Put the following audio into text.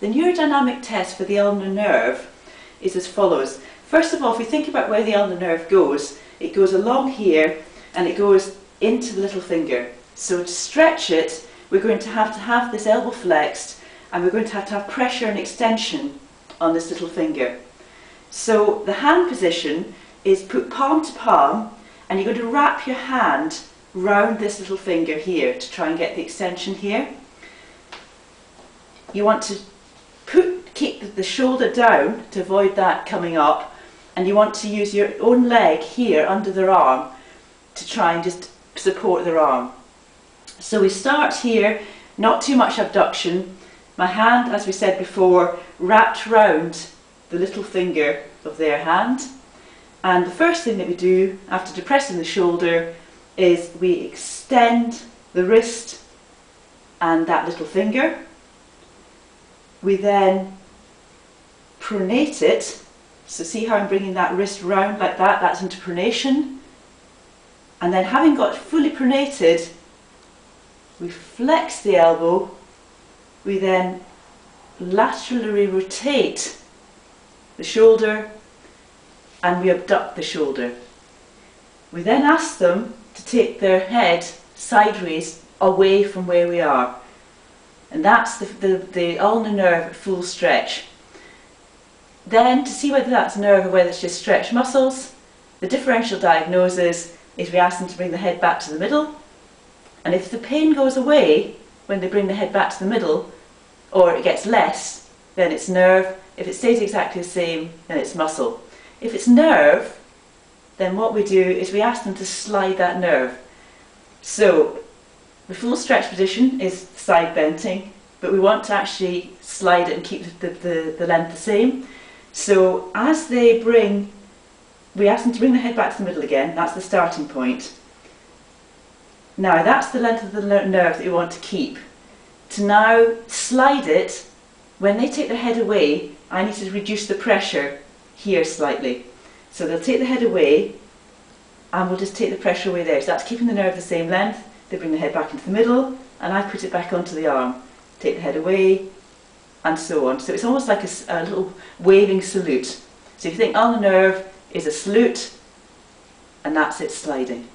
The neurodynamic test for the ulnar nerve is as follows. First of all, if we think about where the ulnar nerve goes, it goes along here and it goes into the little finger. So to stretch it, we're going to have to have this elbow flexed and we're going to have to have pressure and extension on this little finger. So the hand position is put palm to palm and you're going to wrap your hand round this little finger here to try and get the extension here. You want to the shoulder down to avoid that coming up and you want to use your own leg here under their arm to try and just support their arm. So we start here, not too much abduction. My hand, as we said before, wrapped round the little finger of their hand. And the first thing that we do after depressing the shoulder is we extend the wrist and that little finger. We then pronate it. So see how I'm bringing that wrist round like that? That's into pronation. And then having got fully pronated, we flex the elbow. We then laterally rotate the shoulder and we abduct the shoulder. We then ask them to take their head sideways away from where we are. And that's the, the, the ulnar nerve at full stretch. Then to see whether that's nerve or whether it's just stretched muscles, the differential diagnosis is we ask them to bring the head back to the middle. And if the pain goes away when they bring the head back to the middle, or it gets less, then it's nerve. If it stays exactly the same, then it's muscle. If it's nerve, then what we do is we ask them to slide that nerve. So the full stretch position is side bending, but we want to actually slide it and keep the, the, the length the same. So as they bring, we ask them to bring the head back to the middle again, that's the starting point. Now that's the length of the nerve that we want to keep. To now slide it, when they take the head away, I need to reduce the pressure here slightly. So they'll take the head away and we'll just take the pressure away there. So that's keeping the nerve the same length. They bring the head back into the middle and I put it back onto the arm. Take the head away and so on. So it's almost like a, a little waving salute. So if you think oh, ulnar nerve is a salute and that's it sliding.